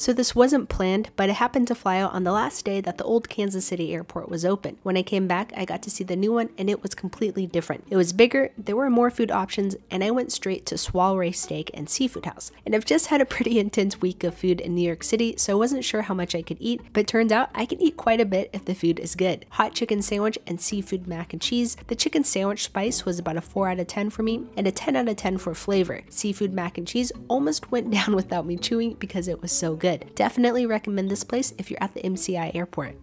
So this wasn't planned, but I happened to fly out on the last day that the old Kansas City airport was open. When I came back, I got to see the new one and it was completely different. It was bigger, there were more food options, and I went straight to Soiree Steak and Seafood House. And I've just had a pretty intense week of food in New York City, so I wasn't sure how much I could eat, but turns out I can eat quite a bit if the food is good. Hot chicken sandwich and seafood mac and cheese. The chicken sandwich spice was about a 4 out of 10 for me, and a 10 out of 10 for flavor. Seafood mac and cheese almost went down without me chewing because it was so good. Definitely recommend this place if you're at the MCI airport.